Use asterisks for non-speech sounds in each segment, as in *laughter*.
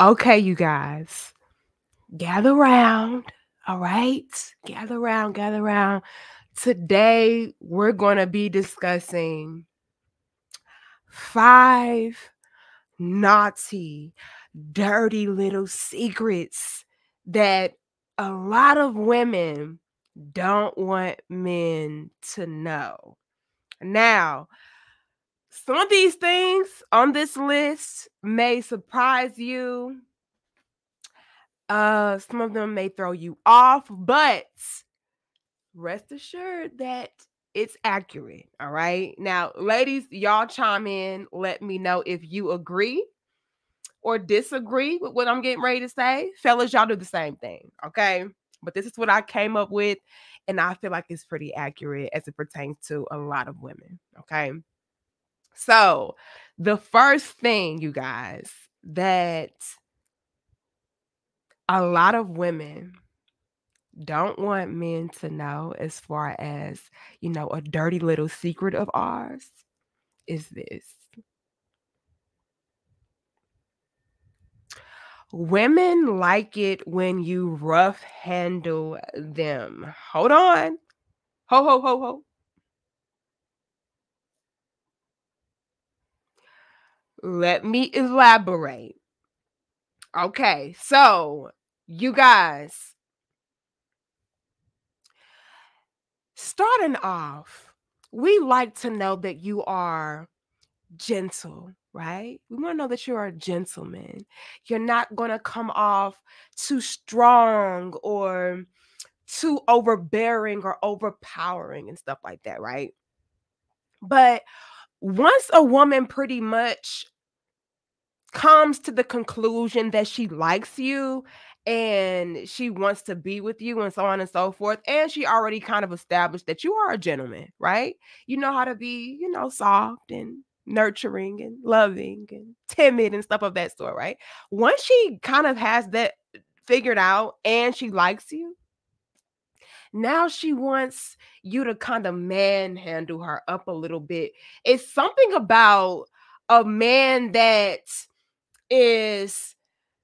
Okay, you guys, gather around. All right, gather around, gather around. Today, we're going to be discussing five naughty, dirty little secrets that a lot of women don't want men to know. Now, some of these things on this list may surprise you. Uh, some of them may throw you off, but rest assured that it's accurate. All right. Now, ladies, y'all chime in. Let me know if you agree or disagree with what I'm getting ready to say. Fellas, y'all do the same thing. Okay. But this is what I came up with. And I feel like it's pretty accurate as it pertains to a lot of women. Okay. So, the first thing, you guys, that a lot of women don't want men to know, as far as, you know, a dirty little secret of ours, is this. Women like it when you rough handle them. Hold on. Ho, ho, ho, ho. Let me elaborate. Okay, so you guys, starting off, we like to know that you are gentle, right? We want to know that you're a gentleman. You're not going to come off too strong or too overbearing or overpowering and stuff like that, right? But once a woman pretty much comes to the conclusion that she likes you and she wants to be with you and so on and so forth and she already kind of established that you are a gentleman right? You know how to be you know soft and nurturing and loving and timid and stuff of that sort right? Once she kind of has that figured out and she likes you now she wants you to kind of manhandle her up a little bit. It's something about a man that is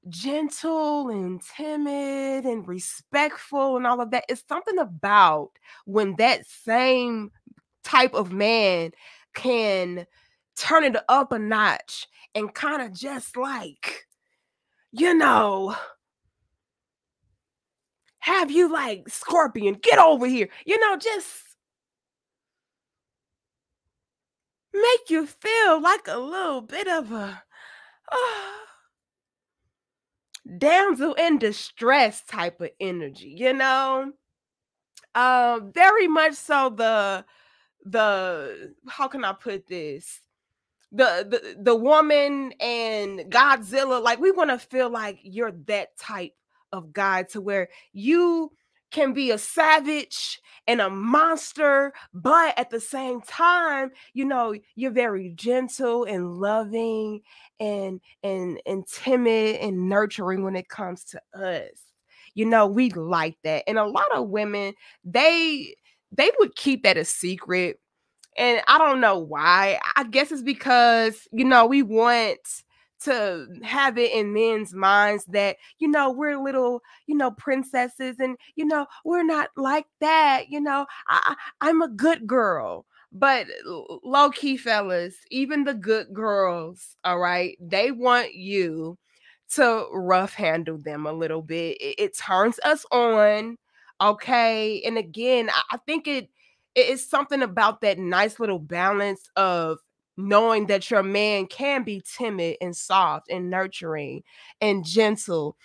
gentle and timid and respectful and all of that. It's something about when that same type of man can turn it up a notch and kind of just like, you know, have you like scorpion get over here you know just make you feel like a little bit of a oh, *sighs* damsel in distress type of energy you know? Uh very much so the the how can i put this? The the, the woman and godzilla like we want to feel like you're that type of God to where you can be a savage and a monster, but at the same time, you know, you're very gentle and loving and and and timid and nurturing when it comes to us. You know, we like that. And a lot of women, they they would keep that a secret. And I don't know why. I guess it's because, you know, we want to have it in men's minds that you know we're little you know princesses and you know we're not like that you know I, i'm a good girl. But low key fellas even the good girls all right they want you to rough handle them a little bit. It, it turns us on okay? And again I, I think it it is something about that nice little balance of knowing that your man can be timid and soft and nurturing and gentle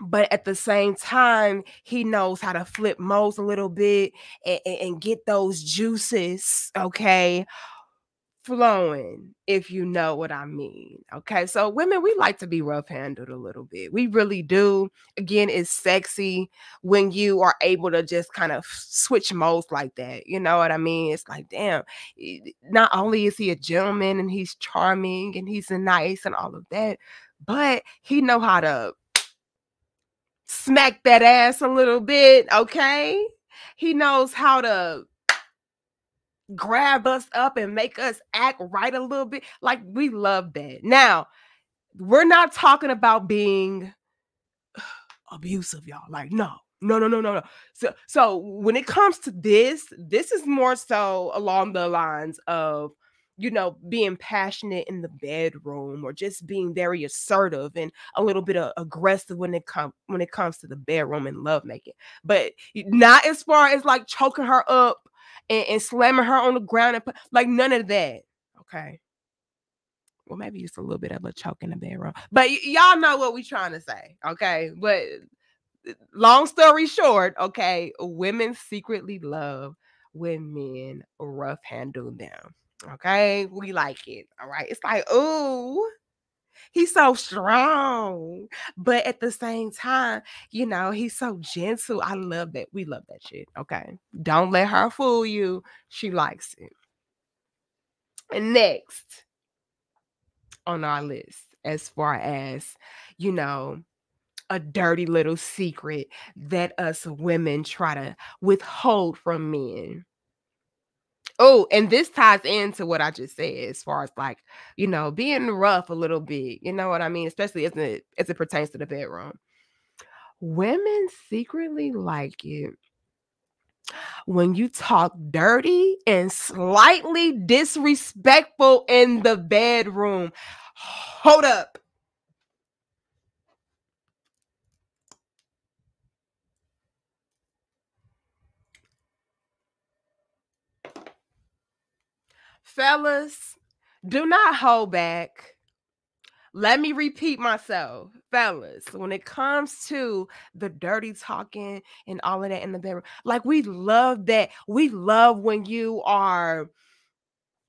but at the same time he knows how to flip modes a little bit and, and, get those juices okay flowing, if you know what I mean. Okay. So, women, we like to be rough handled a little bit. We really do. Again, it's sexy when you are able to just kind of switch modes like that. You know what I mean? It's like, damn, eh, not only is he a gentleman and he's charming and he's nice and all of that, but he know how to smack that ass a little bit. Okay. He knows how to grab us up and make us act right a little bit. Like we love that. Now, we're not talking about being *sighs* abusive, y'all. Like, no, no, no, no, no, no. So, so when it comes to this, this is more so along the lines of, you know, being passionate in the bedroom or just being very assertive and a little bit of aggressive when it comes when it comes to the bedroom and lovemaking. But not as far as like choking her up and, and slamming her on the ground and like none of that. Okay well, maybe it's a little bit of a choke in the bedroom, but y- y'all know what we trying to say, okay? But uh, long story short, okay, women secretly love when men rough handle them. Okay, we like it. All right, it's like, oh, he's so strong, but at the same time, you know, he's so gentle. I love that. We love that shit. Okay, don't let her fool you. She likes it. And next, on our list as far as, you know, a dirty little secret that us women try to withhold from men. Oh, and this ties into what I just said as far as like, you know, being rough a little bit. You know what I mean? Especially as it as it pertains to the bedroom. Women secretly like it when you talk dirty and slightly disrespectful in the bedroom. Hold up. Fellas, do not hold back. Let me repeat myself, fellas. When it comes to the dirty talking and all of that in the bedroom, like we love that. We love when you are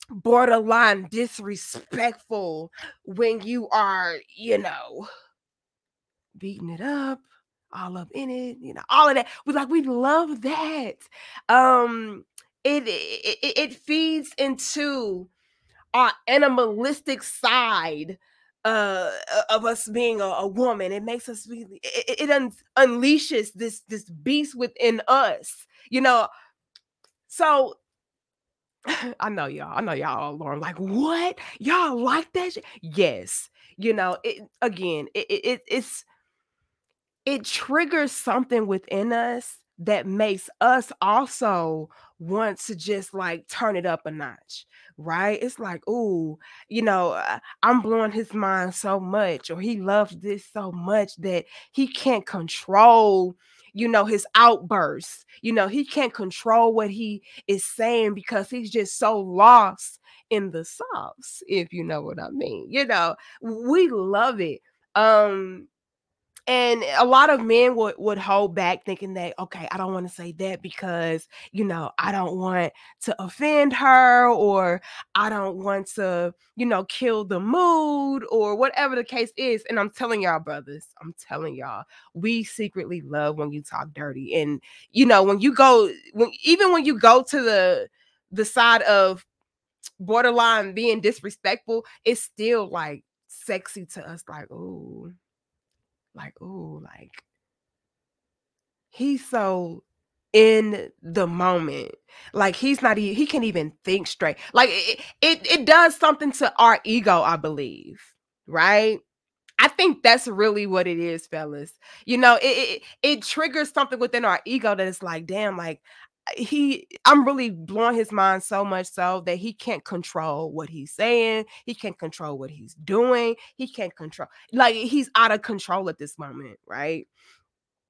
borderline disrespectful when you are, you know, beating it up, all up in it, you know, all of that. We like we love that. Um it it, it feeds into our animalistic side uh of us being a, a woman it makes us really it, it un- unleashes this this beast within us you know so *sighs* I know y'all. I know y'all are like, what? Y'all like that? Yes. You know, it again, it, it it's it triggers something within us that makes us also want to just like turn it up a notch, right? It's like, oh, you know, uh, I'm blowing his mind so much, or he loves this so much that he can't control you know, his outbursts. You know, he can't control what he is saying because he's just so lost in the sauce, if you know what I mean. You know, we love it. Um, and a lot of men would would hold back thinking that okay i don't want to say that because you know i don't want to offend her or i don't want to you know kill the mood or whatever the case is. And i'm telling y'all brothers i'm telling y'all we secretly love when you talk dirty. And you know when you go when even when you go to the the side of borderline being disrespectful it's still like sexy to us like oh like, oh, like he's so in the moment. Like he's not even he can't even think straight. Like it, it it does something to our ego, I believe, right? I think that's really what it is, fellas. You know, it, it it triggers something within our ego that is like, damn, like he I'm really blowing his mind so much so that he can't control what he's saying, he can't control what he's doing, he can't control like he's out of control at this moment, right?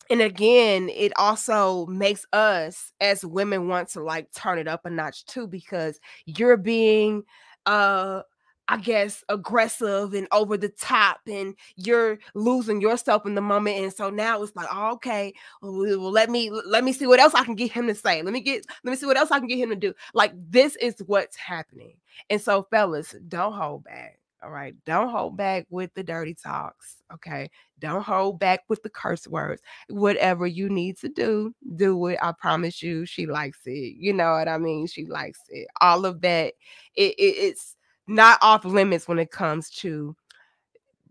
And again, it also makes us as women want to like turn it up a notch too because you're being uh I guess, aggressive and over the top, and you're losing yourself in the moment. And so now it's like, oh, okay, well, let me let me see what else I can get him to say. Let me get let me see what else I can get him to do. Like this is what's happening. And so, fellas, don't hold back. All right, don't hold back with the dirty talks. Okay, don't hold back with the curse words. Whatever you need to do, do it. I promise you, she likes it. You know what I mean? She likes it. All of that. It, it, it's not off limits when it comes to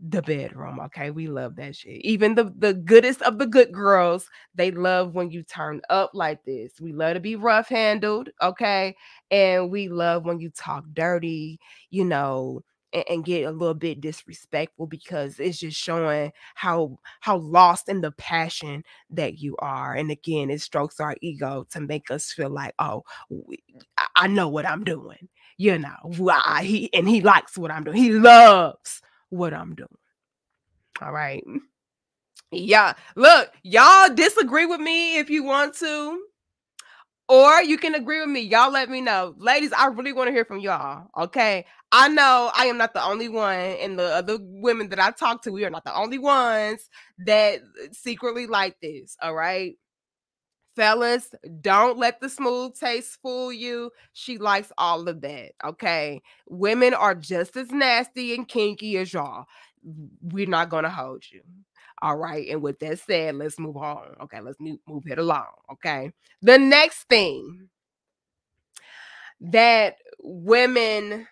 the bedroom. Okay, we love that shit. Even the the goodest of the good girls, they love when you turn up like this. We love to be rough handled. Okay, and we love when you talk dirty. You know, and, and get a little bit disrespectful because it's just showing how how lost in the passion that you are. And again, it strokes our ego to make us feel like, oh, we, I know what I'm doing. You know, I, he and he likes what I'm doing. He loves what I'm doing. All right. Yeah. Look, y'all disagree with me if you want to. Or you can agree with me. Y'all let me know. Ladies, I really want to hear from y'all. Okay. I know I am not the only one, and the other women that I talk to, we are not the only ones that secretly like this. All right. Fellas, don't let the smooth taste fool you. She likes all of that. Okay. Women are just as nasty and kinky as y'all. We're not going to hold you. All right. And with that said, let's move on. Okay. Let's move, move it along. Okay. The next thing that women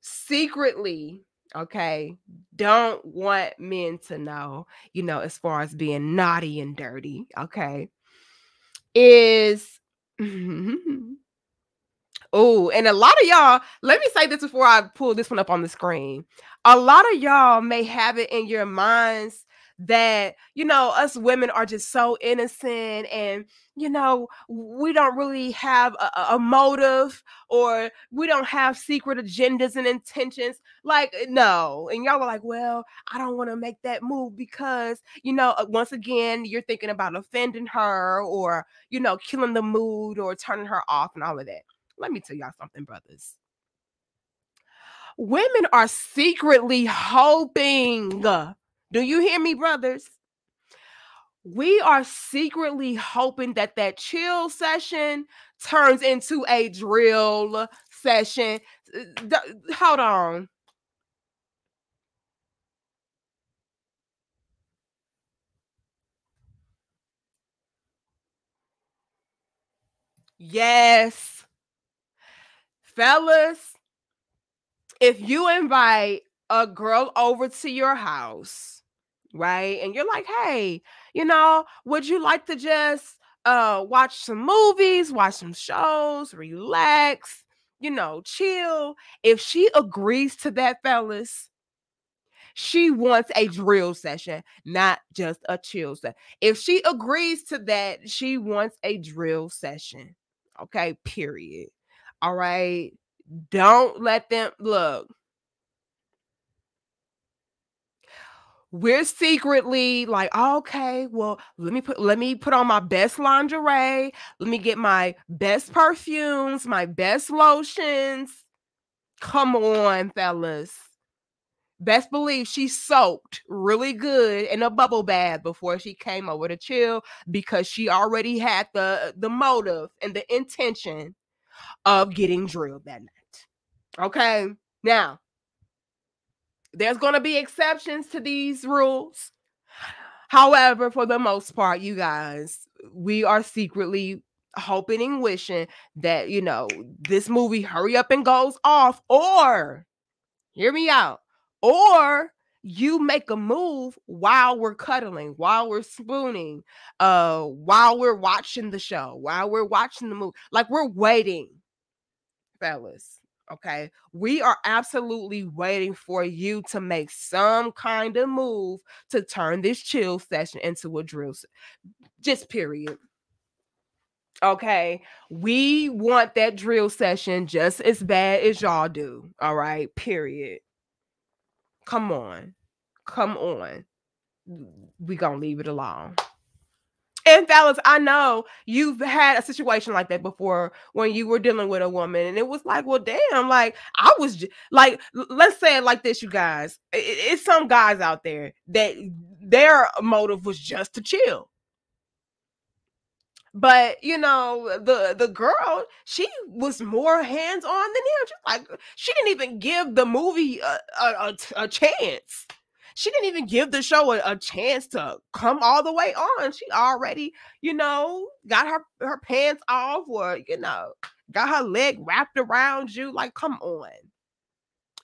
secretly, okay, don't want men to know, you know, as far as being naughty and dirty, okay, is. *laughs* Oh, and a lot of y'all, let me say this before I pull this one up on the screen. A lot of y'all may have it in your minds that, you know, us women are just so innocent and, you know, we don't really have a, a motive or we don't have secret agendas and intentions. Like, no. And y'all are like, well, I don't want to make that move because, you know, uh, once again, you're thinking about offending her or, you know, killing the mood or turning her off and all of that. Let me tell y'all something, brothers. Women are secretly hoping. Do you hear me, brothers? We are secretly hoping that that chill session turns into a drill session. Hold on. Yes fellas, if you invite a girl over to your house, right? And you're like, hey, you know, would you like to just uh watch some movies, watch some shows, relax, you know, chill? If she agrees to that, fellas, she wants a drill session, not just a chill session. If she agrees to that, she wants a drill session. Okay, period. All right. Don't let them look. We're secretly like, okay, well, let me put let me put on my best lingerie. Let me get my best perfumes, my best lotions. Come on, fellas. Best believe she soaked really good in a bubble bath before she came over to chill because she already had the the motive and the intention of getting drilled that night. Okay. Now, there's going to be exceptions to these rules. However, for the most part, you guys, we are secretly hoping and wishing that, you know, this movie hurry up and goes off, or hear me out, or you make a move while we're cuddling, while we're spooning, uh, while we're watching the show, while we're watching the movie. Like we're waiting fellas. Okay. We are absolutely waiting for you to make some kind of move to turn this chill session into a drill. Just period. Okay. We want that drill session just as bad as y'all do. All right. Period. Come on. Come on. We gonna leave it alone. And fellas, I know you've had a situation like that before when you were dealing with a woman, and it was like, well, damn, like I was j- like, let's say it like this, you guys. It, it's some guys out there that their motive was just to chill. But you know, the the girl, she was more hands on than him. She like she didn't even give the movie a, a chance she didn't even give the show a, a, chance to come all the way on. She already, you know, got her her pants off or you know, got her leg wrapped around you. Like, come on.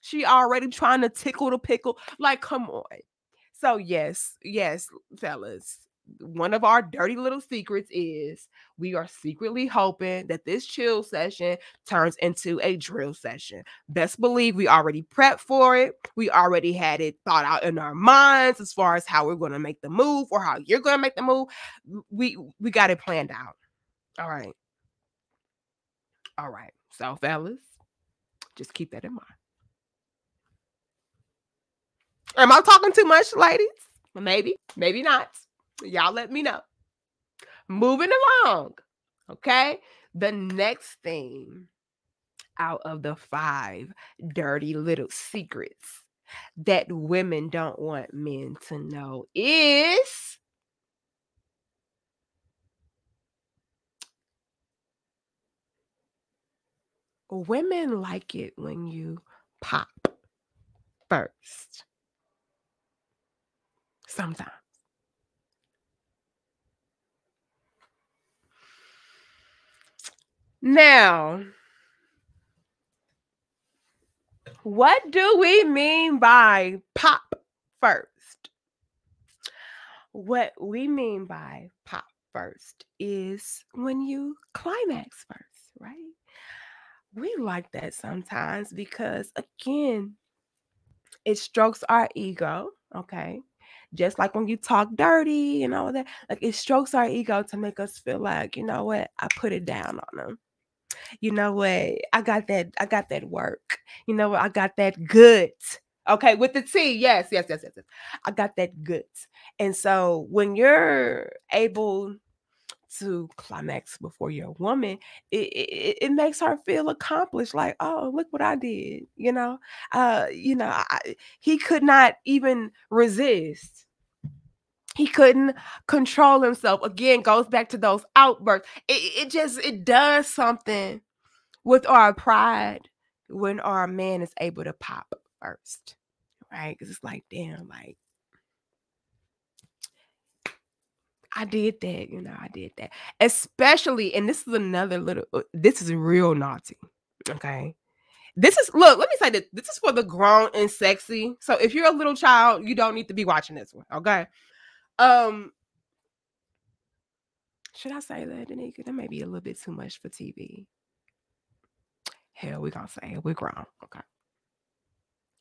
She already trying to tickle the pickle. Like, come on. So yes, yes, fellas, one of our dirty little secrets is we are secretly hoping that this chill session turns into a drill session. Best believe we already prepped for it. We already had it thought out in our minds as far as how we're going to make the move or how you're going to make the move. We we got it planned out. All right. All right. So fellas, just keep that in mind. Am I talking too much, ladies? Maybe, maybe not. Y'all let me know. Moving along. Okay. The next thing out of the five dirty little secrets that women don't want men to know is women like it when you pop first. Sometimes. Now, what do we mean by pop first? What we mean by pop first is when you climax first, right? We like that sometimes because, again, it strokes our ego, okay? Just like when you talk dirty and all that, like it strokes our ego to make us feel like, you know what, I put it down on them you know what? I got that, I got that work. You know what? I got that good. Okay, with the T. Yes, yes, yes, yes, yes. I got that good. And so when you're able to climax before your woman, it, it, it makes her feel accomplished. Like, oh, look what I did. You know, uh, you know, I, he could not even resist he couldn't control himself again goes back to those outbursts it, it just it does something with our pride when our man is able to pop first right because it's like damn like I did that, you know, I did that. Especially, and this is another little, uh, this is real naughty. Okay. This is, look, let me say that this is for the grown and sexy. So if you're a little child, you don't need to be watching this one. Okay. Um, should I say that, D'Nieka? That may be a little bit too much for TV. Hell, we gonna say it. We're grown. Okay.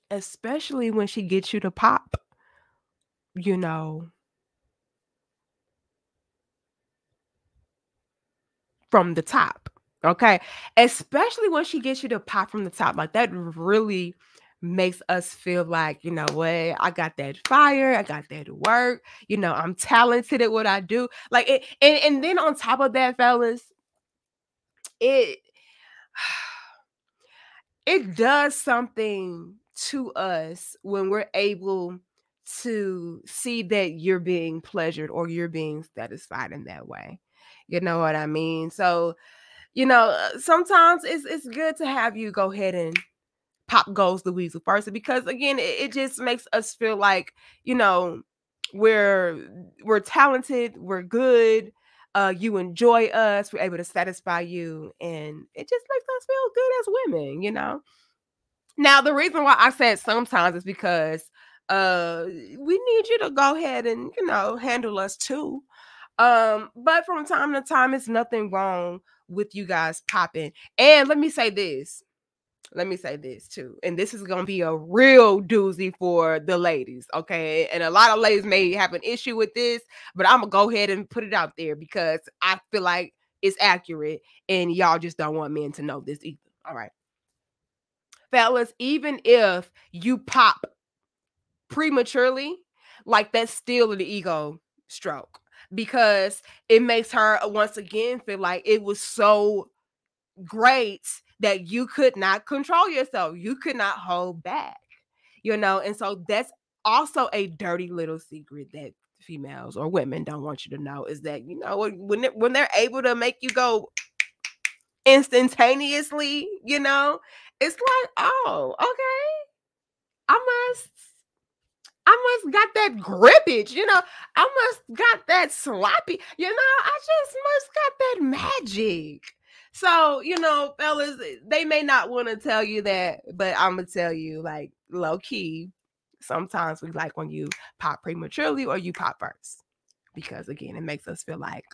Especially when she gets you to pop, you know, from the top. Okay. Especially when she gets you to pop from the top. Like that really makes us feel like, you know what, I got that fire, I got that work, you know, I'm talented at what I do. Like it, and, and then on top of that, fellas, it *sighs* it does something to us when we're able to see that you're being pleasured or you're being satisfied in that way. You know what I mean? So, you know, uh, sometimes it's it's good to have you go ahead and pop goes the weasel first because again it, it just makes us feel like you know we're we're talented we're good uh you enjoy us we're able to satisfy you and it just makes us feel good as women you know? Now the reason why i said sometimes is because uh we need you to go ahead and you know handle us too um but from time to time it's nothing wrong with you guys popping and let me say this let me say this too. And this is going to be a real doozy for the ladies. Okay. And a lot of ladies may have an issue with this, but I'm to go ahead and put it out there because I feel like it's accurate and y'all just don't want men to know this either. All right. Fellas, even if you pop prematurely, like that's still an ego stroke because it makes her once again feel like it was so great that you could not control yourself. You could not hold back, you know. And so that's also a dirty little secret that females or women don't want you to know is that you know when when they're able to make you go instantaneously, you know, it's like, oh, okay, I must. I must got that grippage, you know. I must got that sloppy, you know. I just must got that magic. So, you know, fellas, they may not want to tell you that, but I'm gonna tell you, like, low key, sometimes we like when you pop prematurely or you pop first. because again, it makes us feel like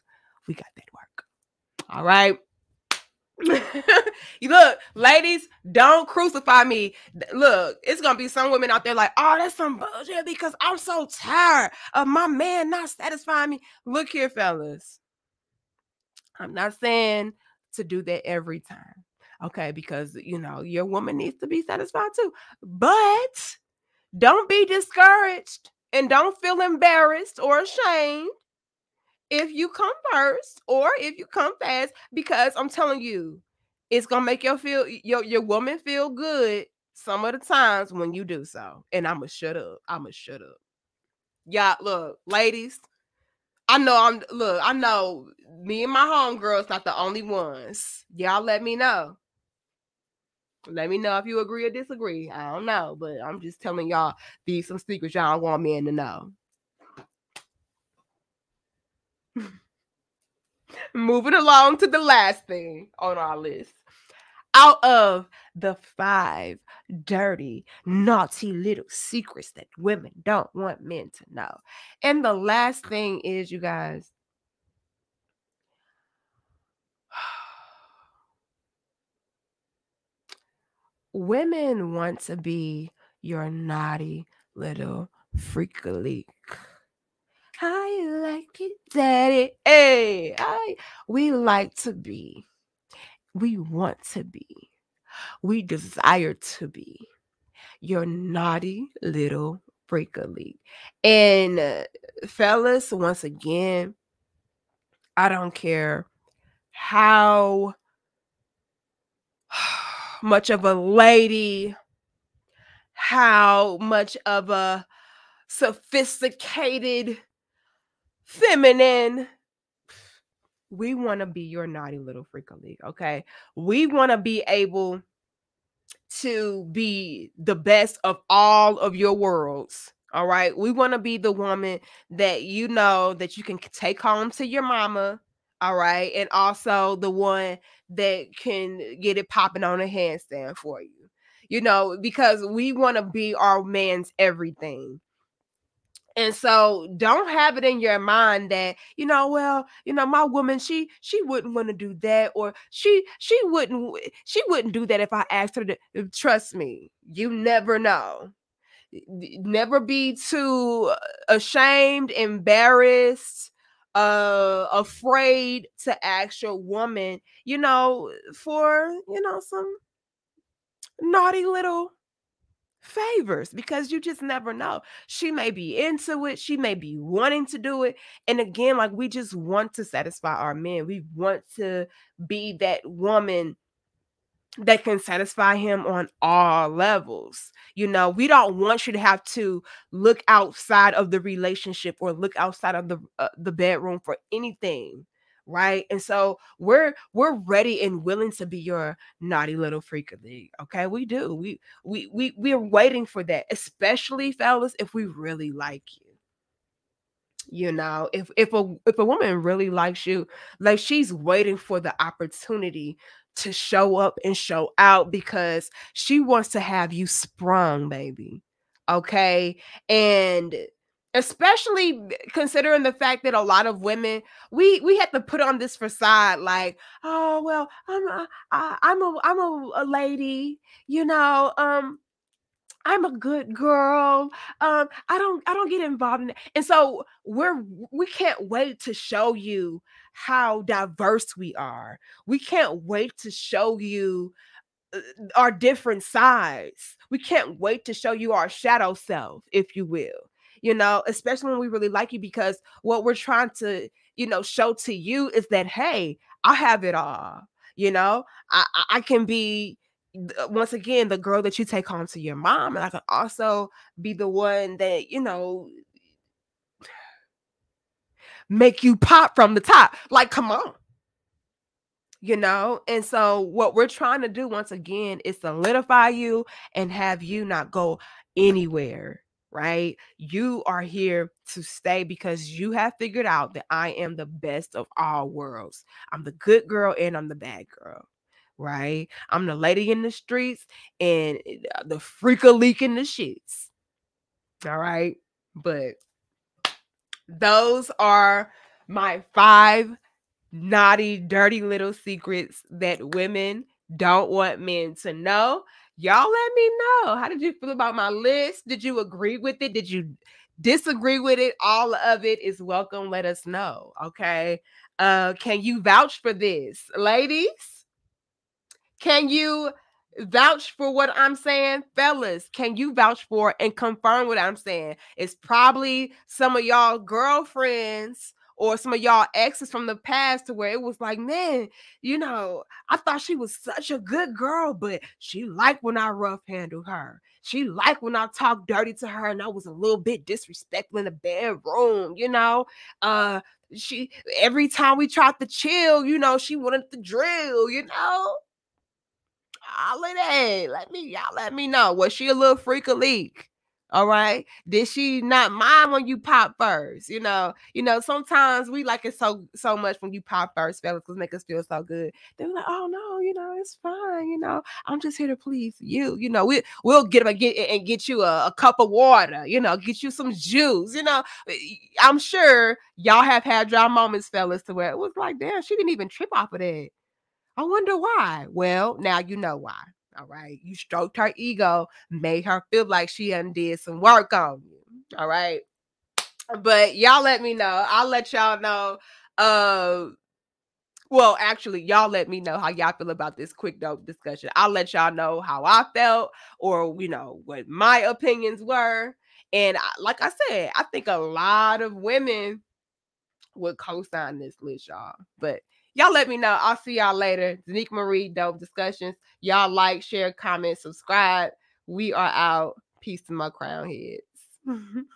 we got that work. All right. *laughs* look, ladies, don't crucify me. Look, it's gonna be some women out there like, oh, that's some bullshit because I'm so tired of my man not satisfying me. Look here, fellas. I'm not saying to do that every time. Okay, because you know your woman needs to be satisfied too. But don't be discouraged and don't feel embarrassed or ashamed if you come first or if you come fast because I'm telling you, it's gonna make your feel your your woman feel good some of the times when you do so. And I'ma shut up. I'ma shut up. Y'all look, ladies. I know I'm look, I know me and my homegirls not the only ones. Y'all let me know. Let me know if you agree or disagree. I don't know, but I'm just telling y'all these some secrets y'all want men to know. *laughs* Moving along to the last thing on our list. Out of the five dirty, naughty little secrets that women don't want men to know. And the last thing is, you guys, *sighs* women want to be your naughty little freak leak. How you like it, daddy? Hey, I we like to be. We want to be. We desire to be your naughty little breaker league. And uh, fellas, once again, I don't care how *sighs* much of a lady, how much of a sophisticated feminine. We want to be your naughty little freaker league, okay? We want to be able to be the best of all of your worlds. All right. We want to be the woman that you know that you can take home to your mama. All right. And also the one that can get it popping on a handstand for you. You know, because we want to be our man's everything. And so don't have it in your mind that, you know, well, you know, my woman, she she wouldn't want to do that or she she wouldn't she wouldn't do that if I asked her to uh, trust me. You never know. Never be too uh, ashamed, embarrassed, uh afraid to ask your woman, you know, for, you know, some naughty little favors because you just never know. She may be into it, she may be wanting to do it. And again, like we just want to satisfy our men, we want to be that woman that can satisfy him on all levels. You know, we don't want you to have to look outside of the relationship or look outside of the uh, the bedroom for anything right? And so we're we're ready and willing to be your naughty little freak of the okay? We do. We we we we're waiting for that, especially fellas, if we really like you. You know, if if a if a woman really likes you, like she's waiting for the opportunity to show up and show out because she wants to have you sprung, baby. Okay? And especially considering the fact that a lot of women we we had to put on this facade like oh well i'm a, i'm a i'm a, a lady you know um I'm a good girl. Um, I don't I don't get involved in it. And so we're we can't wait to show you how diverse we are. We can't wait to show you uh, our different sides. We can't wait to show you our shadow self, if you will you know, especially when we really like you, because what we're trying to, you know, show to you is that, hey, I have it all. You know, I, I can be uh, once again the girl that you take home to your mom, and I can also be the one that, you know, make you pop from the top. Like, come on you know and so what we're trying to do once again is solidify you and have you not go anywhere right? You are here to stay because you have figured out that I am the best of all worlds. I'm the good girl and I'm the bad girl, right? I'm the lady in the streets and eh, the freak leak in the sheets. All right. But those are my five naughty, dirty little secrets that women don't want men to know. Y'all let me know. How did you feel about my list? Did you agree with it? Did you disagree with it? All of it is welcome. Let us know. Okay. Uh, can you vouch for this, ladies? Can you vouch for what I'm saying, fellas? Can you vouch for and confirm what I'm saying? It's probably some of y'all girlfriends or some of y'all exes from the past to where it was like, man, you know, I thought she was such a good girl, but she liked when I rough handled her. She liked when I talked dirty to her and I was a little bit disrespectful in the bedroom, you know. Uh she every time we tried to chill, you know, she wanted to drill, you know. All of Holiday, let me y'all let me know. Was she a little freak a leak? All right. Did she not mind when you pop first? You know, you know, sometimes we like it so so much when you pop first, fellas, because make us feel so good. They're like, oh no, you know, it's fine. You know, I'm just here to please you. You know, we we'll get them and get and get you a, a cup of water, you know, get you some juice. You know, eh, I'm sure y'all have had y'all moments, fellas, to where it was like, damn, she didn't even trip off of that. I wonder why. Well, now you know why. All right. You stroked her ego, made her feel like she undid some work on you. All right. But y'all let me know. I'll let y'all know. Uh well, actually, y'all let me know how y'all feel about this quick dope discussion. I'll let y'all know how I felt or you know what my opinions were. And like I said, I think a lot of women would co-sign this list, y'all. But Y'all let me know. I'll see y'all later. D'Nieka Marie, dope discussions. Y'all like, share, comment, subscribe. We are out. Peace to my crown heads. *laughs*